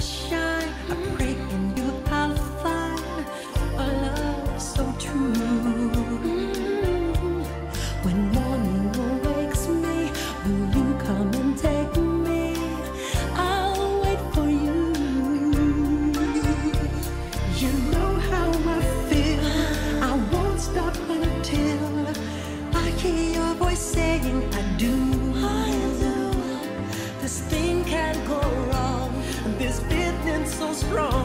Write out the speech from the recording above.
I'm breaking you a love so true. When morning awakes me, will you come and take me? I'll wait for you. You know how I feel. I won't stop until I hear your voice saying I do. I do. This thing can't go strong.